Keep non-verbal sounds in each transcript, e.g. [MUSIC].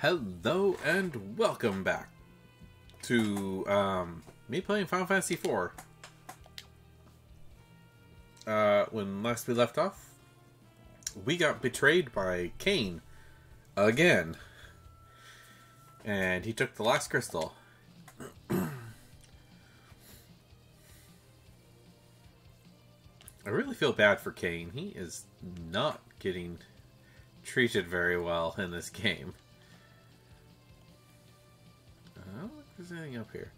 Hello and welcome back to um, me playing Final Fantasy IV. Uh, when last we left off, we got betrayed by Kain again, and he took the last crystal. I really feel bad for Kain. He is not getting treated very well in this game. There's anything up here.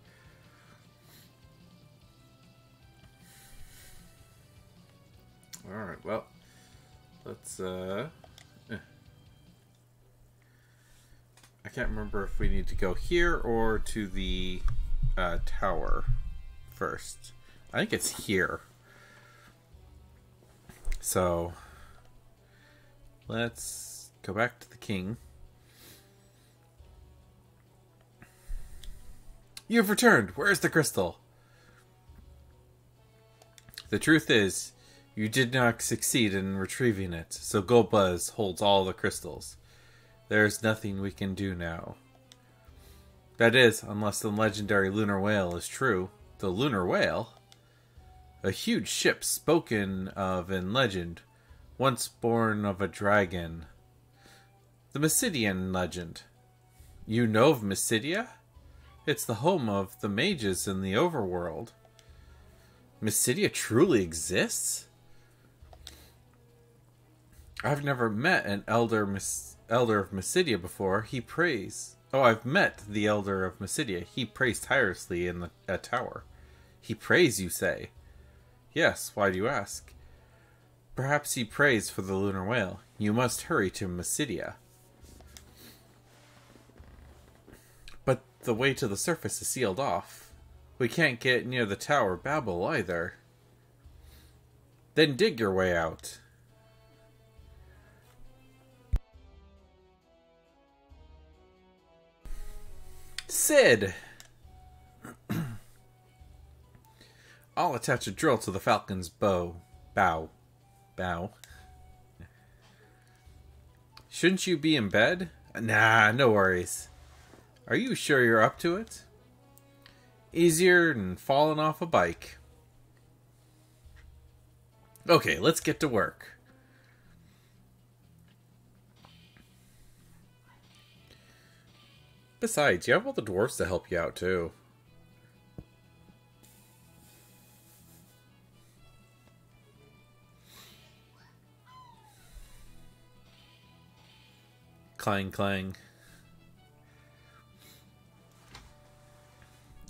Alright, well, let's, uh... eh. I can't remember if we need to go here or to the uh, tower first. I think it's here. So, let's go back to the king. You've returned. Where's the crystal? The truth is, you did not succeed in retrieving it, so Golbez holds all the crystals. There is nothing we can do now. That is, unless the legendary lunar whale is true. The lunar whale? A huge ship spoken of in legend, once born of a dragon. The Mysidian legend. You know of Mysidia? It's the home of the mages in the overworld. Mysidia truly exists? I've never met an elder elder of Mysidia before. He prays. Oh, I've met the elder of Mysidia. He prays tirelessly in the a tower. He prays, you say? Yes. Why do you ask? Perhaps he prays for the lunar whale. You must hurry to Mysidia. But the way to the surface is sealed off. We can't get near the tower Babel either. Then dig your way out. Sid! [CLEARS THROAT] I'll attach a drill to the falcon's bow. Bow. Bow. Shouldn't you be in bed? Nah, no worries. Are you sure you're up to it? Easier than falling off a bike. Okay, let's get to work. Besides, you have all the dwarfs to help you out, too. Clang, clang.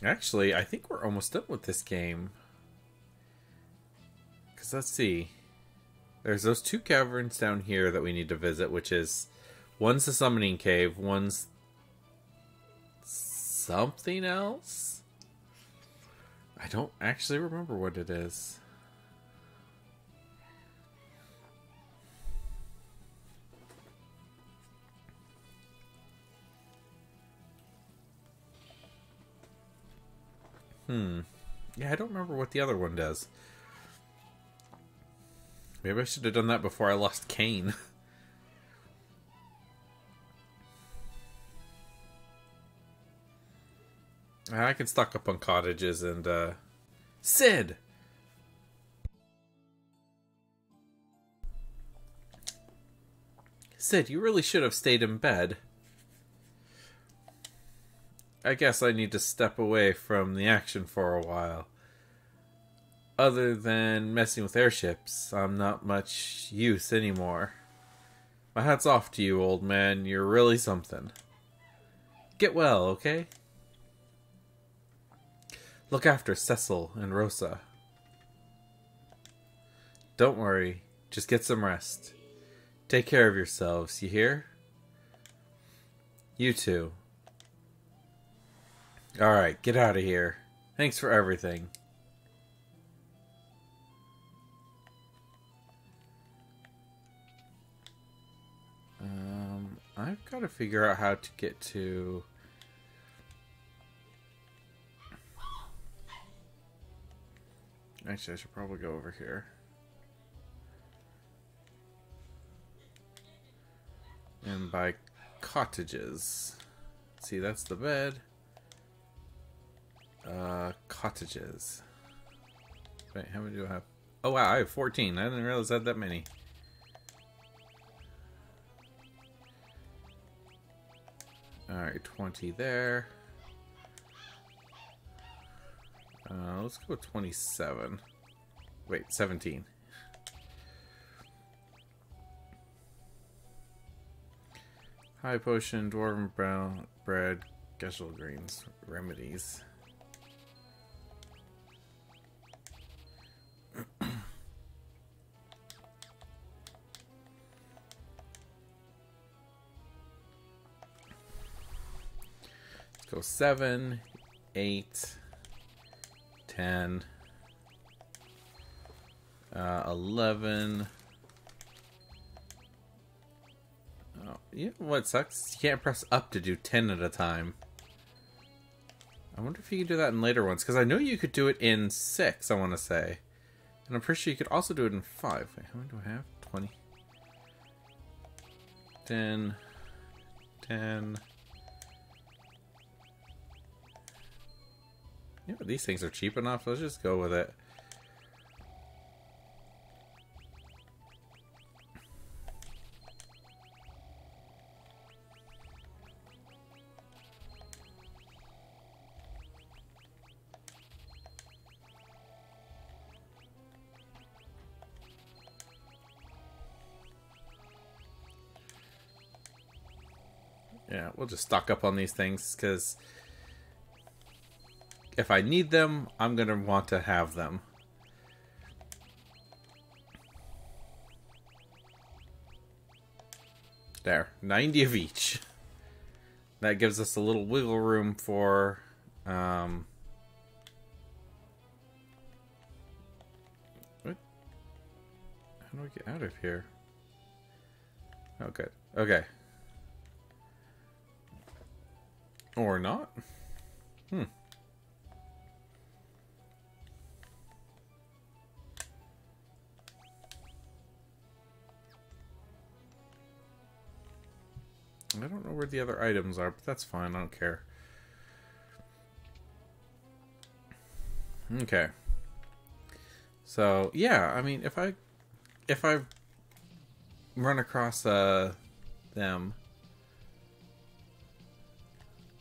Actually, I think we're almost done with this game. Because let's see. There's those two caverns down here that we need to visit, which is one's the summoning cave, one's something else. I don't actually remember what it is. Hmm. Yeah, I don't remember what the other one does. Maybe I should have done that before I lost Kain. [LAUGHS] I can stock up on cottages and, uh... Sid! Sid, you really should have stayed in bed. I guess I need to step away from the action for a while. Other than messing with airships, I'm not much use anymore. My hat's off to you, old man. You're really something. Get well, okay? Look after Cecil and Rosa. Don't worry, just get some rest. Take care of yourselves, you hear? You too. Alright, get out of here. Thanks for everything. Um, I've got to figure out how to get to... Actually, I should probably go over here. And by cottages. See, that's the bed. Uh, cottages. Wait, how many do I have? Oh wow, I have 14. I didn't realize I had that many. Alright, 20 there. Uh, let's go with 27. Wait, 17. High potion, dwarven brown bread, Gysahl greens, remedies. Go seven, eight, ten, uh, eleven. Oh, you know what sucks? You can't press up to do 10 at a time. I wonder if you can do that in later ones, because I know you could do it in 6, I want to say. And I'm pretty sure you could also do it in 5. Wait, how many do I have? 20. 10. 10. Yeah, these things are cheap enough. Let's just go with it. Yeah, we'll just stock up on these things because if I need them, I'm going to want to have them. There, 90 of each. That gives us a little wiggle room for um, what? How do I get out of here? Oh, good. Okay. Or not. I don't know where the other items are, but that's fine. I don't care. Okay. So, yeah, I mean, if I if I run across uh them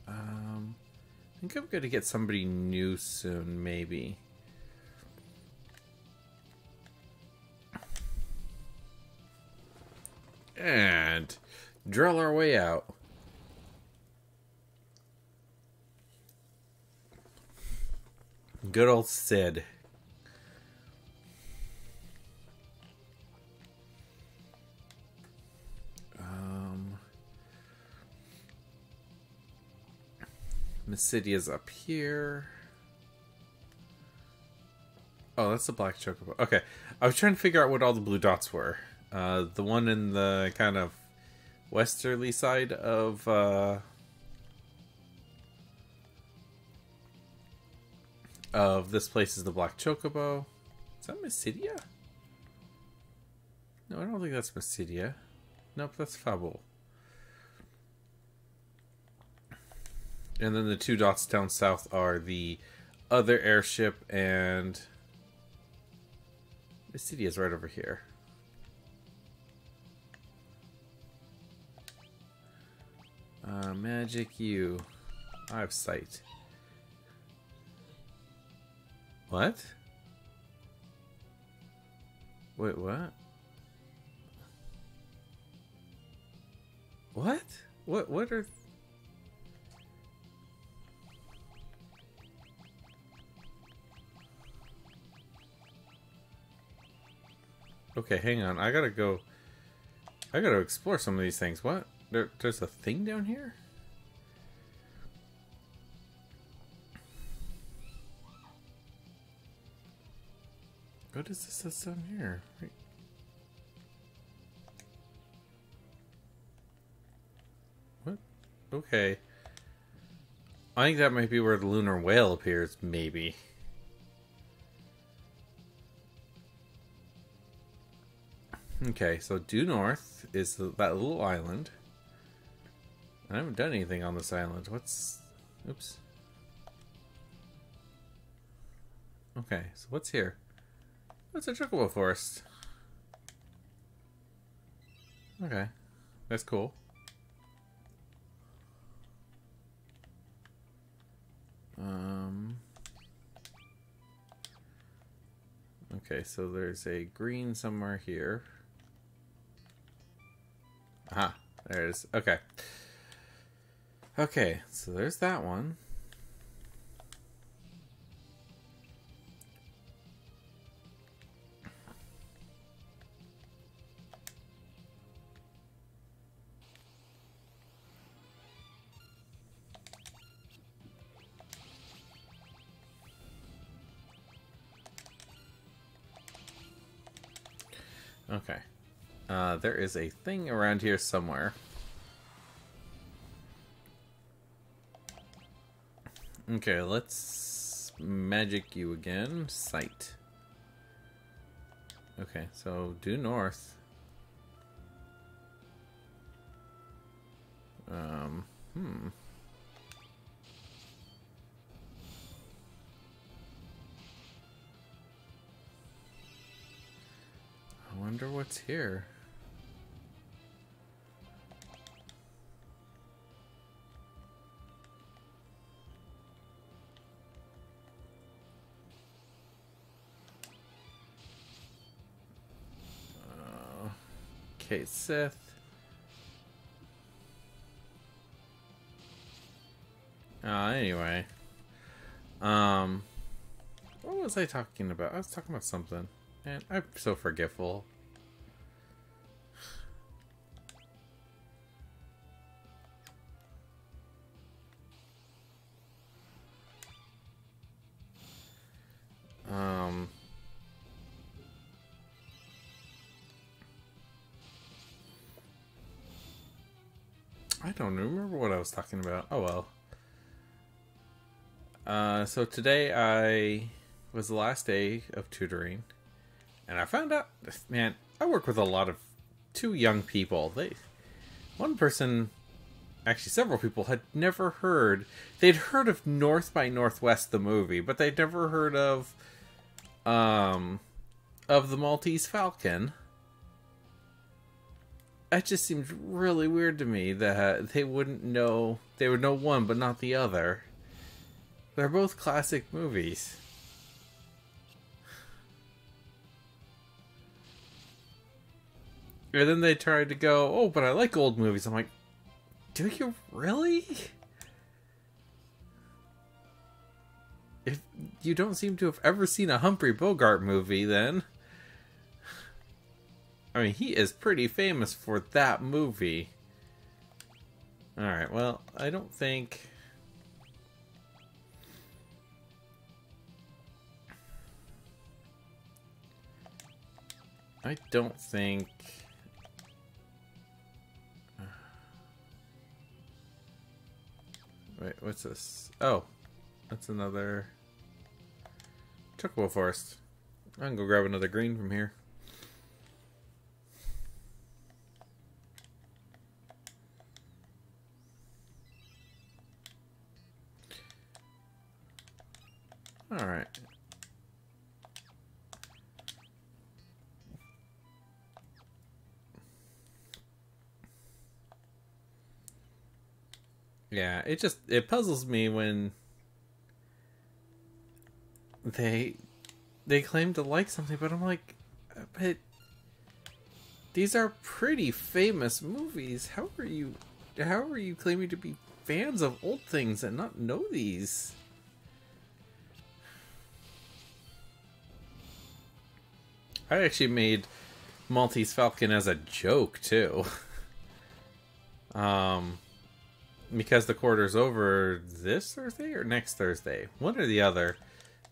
um I think I'm going to get somebody new soon, maybe. And drill our way out. Good old Sid. Um, Mysidia's up here. Oh, that's the black chocobo. Okay, I was trying to figure out what all the blue dots were. Uh, the one in the kind of westerly side of uh, of this place is the Black Chocobo. Is that Mysidia? No, I don't think that's Mysidia. Nope, that's Fabul. And then the two dots down south are the other airship and Mysidia's right over here. Uh, magic you. I have sight. What? Wait, what? What? What what are Okay, hang on. I gotta go. I gotta explore some of these things. What? There, there's a thing down here? What is this that's down here? Wait. What? Okay. I think that might be where the lunar whale appears, maybe. Okay, so due north is that little island. I haven't done anything on this island. What's... Oops. Okay, so what's here? What's a chocobo forest? Okay, that's cool. Um... Okay, so there's a green somewhere here. Aha, there it is. Okay. Okay, so there's that one. Okay. Uh, there is a thing around here somewhere. Okay, let's magic you again. Sight. Okay, so due north. Um, hmm. I wonder what's here. Cait Sith. Uh, anyway. Um, what was I talking about? I was talking about something. And I'm so forgetful. Remember what I was talking about. Oh well. Uh, so today I was the last day of tutoring and I found out, man, I work with a lot of two young people. They, one person, actually several people had never heard. They'd heard of North by Northwest, the movie, but they'd never heard of, um, of the Maltese Falcon. That just seems really weird to me that they wouldn't know. They would know one, but not the other. They're both classic movies. And then they tried to go, oh, but I like old movies. I'm like, do you really? If you don't seem to have ever seen a Humphrey Bogart movie, then. I mean, he is pretty famous for that movie. Alright, well, I don't think. I don't think Wait, what's this? Oh, that's another Chocobo Forest. I can go grab another green from here. Alright. Yeah, it just it puzzles me when they they claim to like something, but I'm like, but these are pretty famous movies. How are you how are you claiming to be fans of old things and not know these? I actually made Maltese Falcon as a joke too. [LAUGHS] um because the quarter's over this Thursday or next Thursday, one or the other,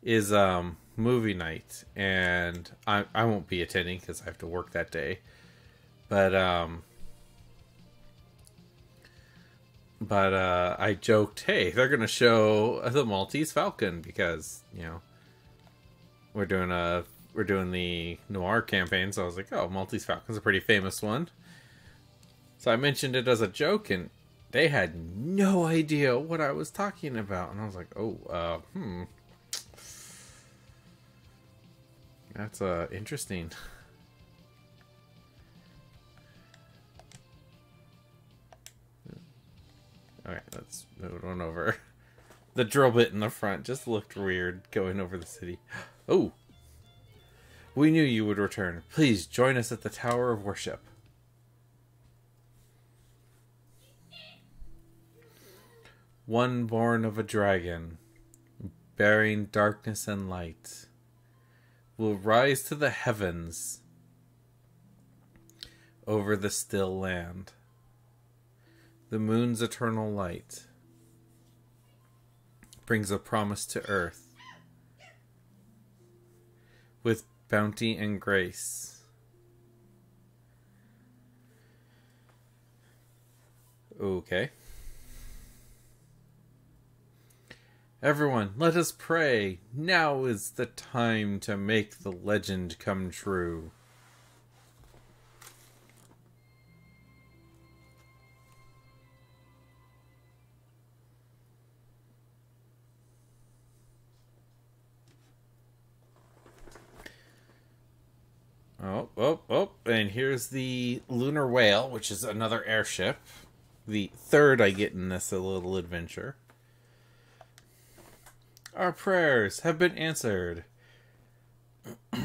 is um movie night, and I I won't be attending because I have to work that day, but um. But uh, I joked, hey, they're gonna show the Maltese Falcon because you know we're doing a we're doing the noir campaign, so I was like, oh, Maltese Falcon's a pretty famous one. So I mentioned it as a joke, and they had no idea what I was talking about. And I was like, oh, uh, hmm. That's uh, interesting. Alright, let's move on over. [LAUGHS] The drill bit in the front just looked weird going over the city. [GASPS] Oh! We knew you would return. Please join us at the Tower of Worship. One born of a dragon, bearing darkness and light, will rise to the heavens over the still land. The moon's eternal light brings a promise to earth with bounty and grace. Okay. Everyone, let us pray. Now is the time to make the legend come true. Here's the Lunar Whale, which is another airship. The third I get in this little adventure. Our prayers have been answered. Mm,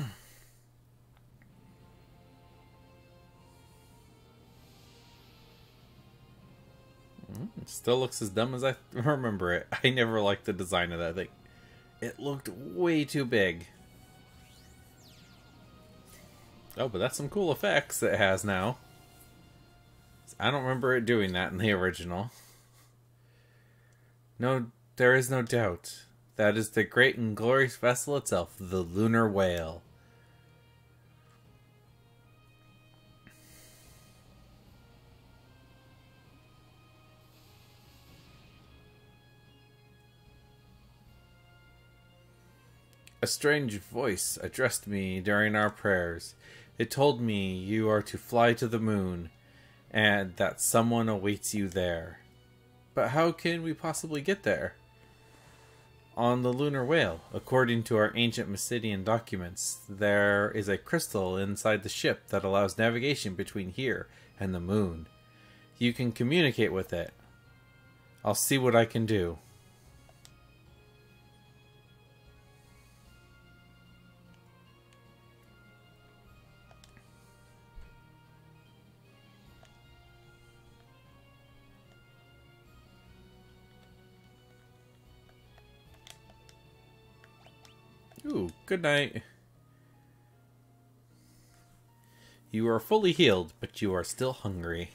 still looks as dumb as I [LAUGHS] remember it. I never liked the design of that thing. It looked way too big. Oh, but that's some cool effects it has now. I don't remember it doing that in the original. No, there is no doubt. That is the great and glorious vessel itself, the Lunar Whale. A strange voice addressed me during our prayers. It told me you are to fly to the moon, and that someone awaits you there. But how can we possibly get there? On the lunar whale, according to our ancient Mysidian documents, there is a crystal inside the ship that allows navigation between here and the moon. You can communicate with it. I'll see what I can do. Ooh, good night. You are fully healed, but you are still hungry.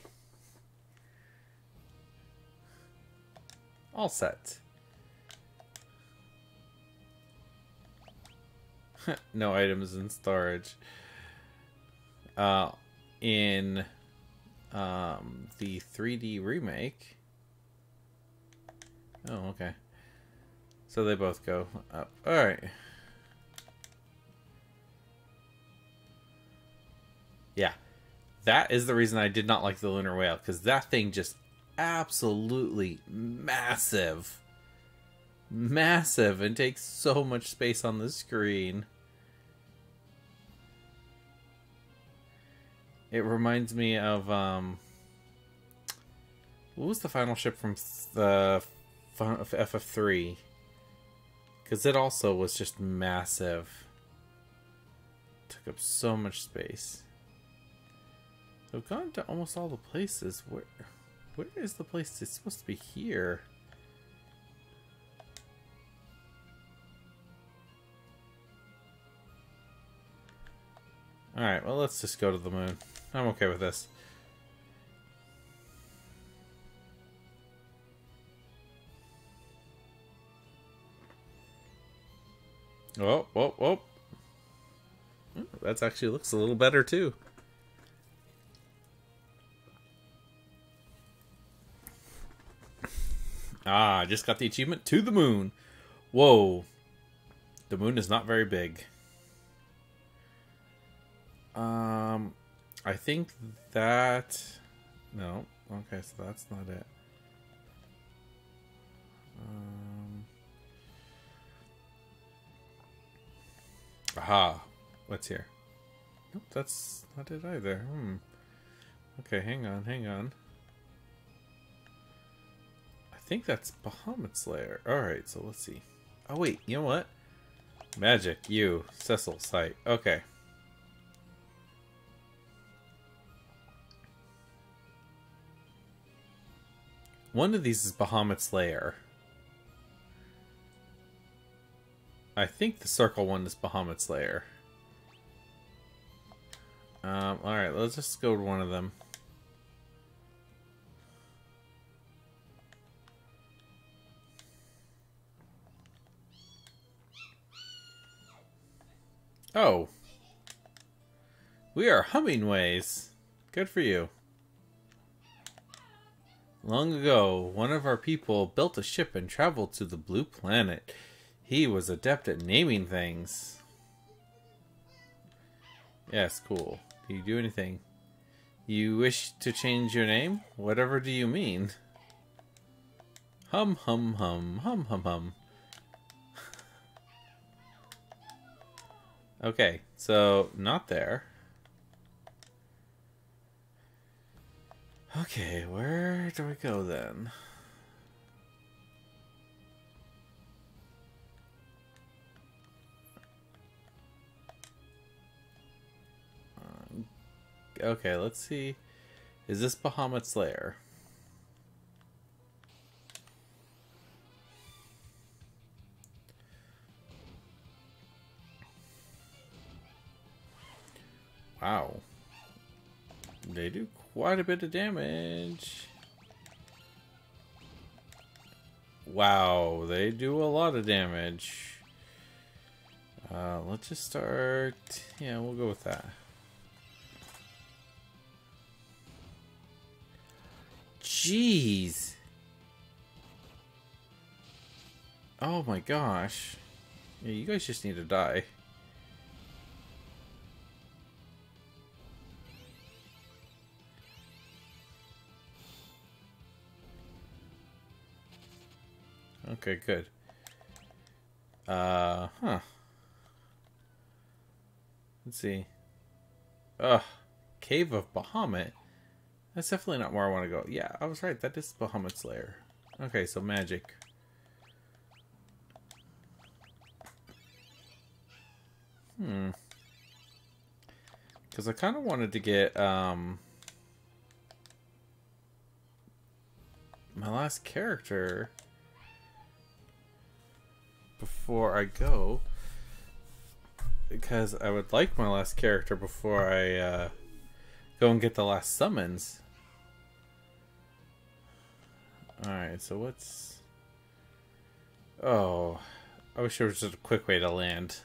All set. [LAUGHS] no items in storage. Uh, in um, the 3D remake. Oh, okay. So they both go up. Alright. Yeah. That is the reason I did not like the Lunar Whale, because that thing just absolutely massive. Massive and takes so much space on the screen. It reminds me of um what was the final ship from the FF3? Because it also was just massive. Took up so much space. I've gone to almost all the places. Where, where is the place? It's supposed to be here. Alright, well, let's just go to the moon. I'm okay with this. Oh, oh, oh. Hmm, that actually looks a little better, too. Ah, I just got the achievement to the moon. Whoa. The moon is not very big. Um, I think that... No. Okay, so that's not it. Um, aha. What's here? Nope, that's not it either. Hmm. Okay, hang on, hang on. I think that's Bahamut's lair. Alright, so let's see. Oh, wait, you know what? Magic, you, Cecil, sight. Okay. One of these is Bahamut's lair. I think the circle one is Bahamut's lair. Um, alright, let's just go to one of them. Oh. We are Hummingways. Good for you. Long ago, one of our people built a ship and traveled to the blue planet. He was adept at naming things. Yes, cool. Do you do anything? You wish to change your name? Whatever do you mean? Hum hum hum hum hum hum. Okay, so not there. Okay, where do we go then? Uh, okay, let's see. Is this Bahamut's lair? They do quite a bit of damage. Wow, they do a lot of damage. Uh, let's just start... Yeah, we'll go with that. Jeez! Oh my gosh. Yeah, you guys just need to die. Okay, good. Uh, huh. Let's see. Ugh. Cave of Bahamut? That's definitely not where I want to go. Yeah, I was right. That is Bahamut's lair. Okay, so magic. Hmm. Because I kind of wanted to get, um... My last character before I go because I would like my last character before I uh, go and get the last summons. Alright, so what's... Oh, I wish there was just a quick way to land.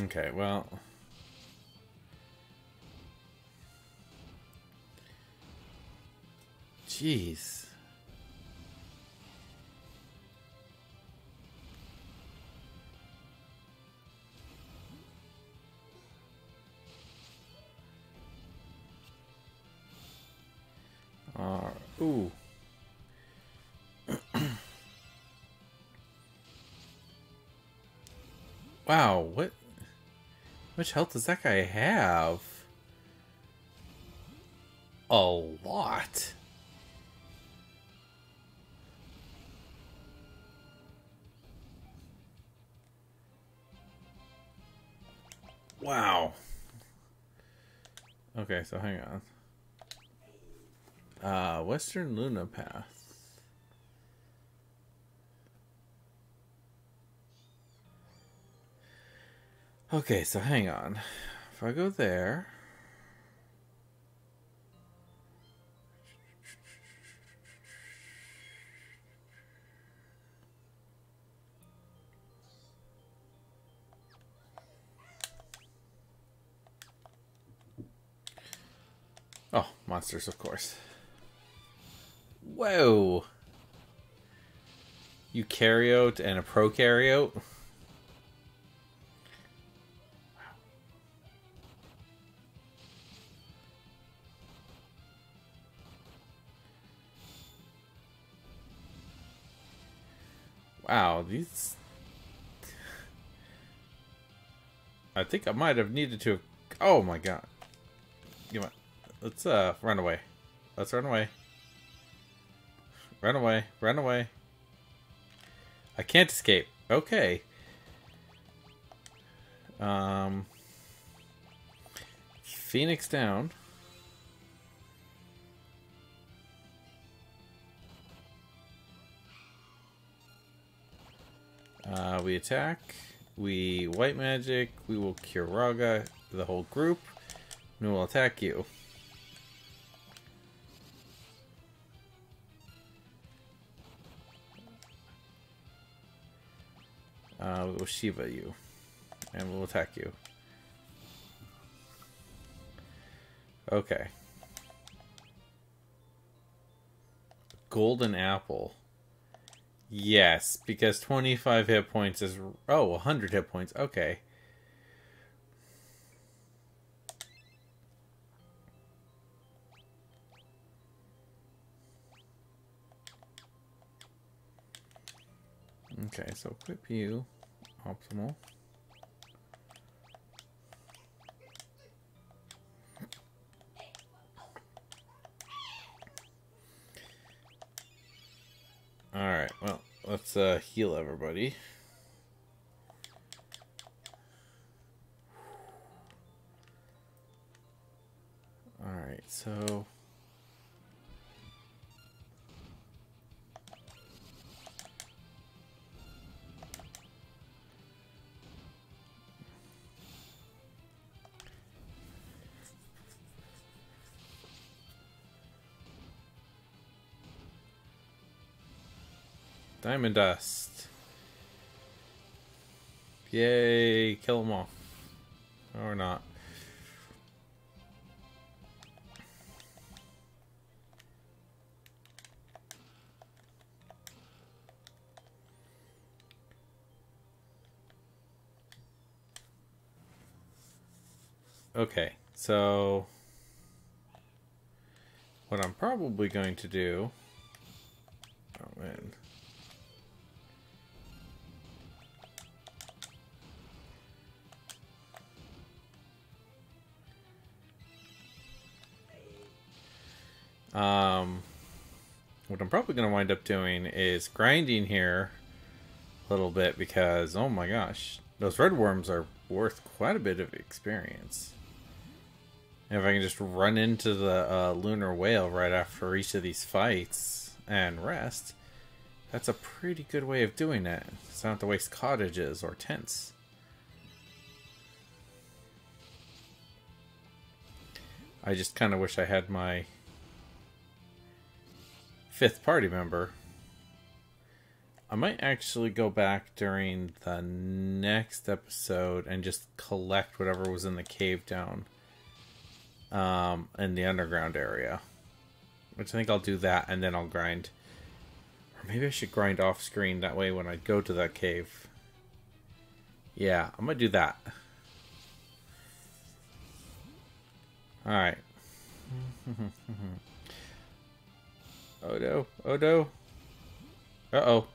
Okay, well. Jeez. Uh, ooh. [CLEARS THROAT] wow, what much health does that guy have? A lot. Wow. Okay, so hang on. Uh, Western Luna Path. Okay, so hang on. If I go there. Oh, monsters, of course. Whoa. Eukaryote and a prokaryote? Wow, these. I think I might have needed to. Oh my god. You want? Let's uh run away. Let's run away. Run away. Run away. I can't escape. Okay. Um. Phoenix down. Uh, we attack. We white magic. We will Curaga the whole group. And we will attack you. Uh, we will Shiva you. And we'll attack you. Okay. Golden apple. Yes, because 25 hit points is... Oh, 100 hit points. Okay. Okay, so equip you. Optimal. Alright, well, let's uh, heal everybody. Diamond dust. Yay, kill them all. Or not. Okay, so what I'm probably going to do. Oh man. Um, what I'm probably going to wind up doing is grinding here a little bit because, oh my gosh, those red worms are worth quite a bit of experience. And if I can just run into the uh, lunar whale right after each of these fights and rest, that's a pretty good way of doing it. So I don't have to waste cottages or tents. I just kind of wish I had my fifth party member. I might actually go back during the next episode and just collect whatever was in the cave down um, in the underground area. Which I think I'll do that and then I'll grind. Or maybe I should grind off screen that way when I go to that cave. Yeah, I'm going to do that. Alright. [LAUGHS] Oh no. Oh no. Uh oh.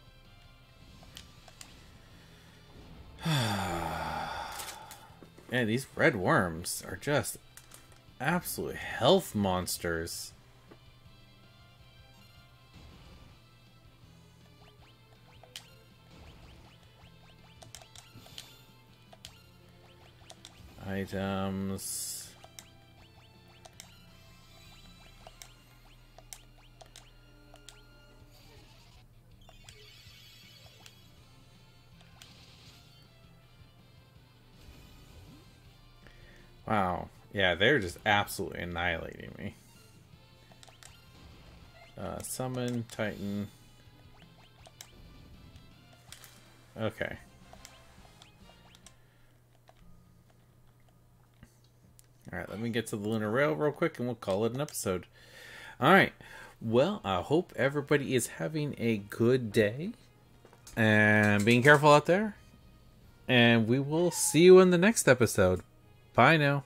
[SIGHS] Man, these red worms are just absolute health monsters. Items. They're just absolutely annihilating me. Uh, summon, Titan. Okay. Alright, let me get to the Lunar Whale real quick and we'll call it an episode. Alright. Well, I hope everybody is having a good day and being careful out there. And we will see you in the next episode. Bye now.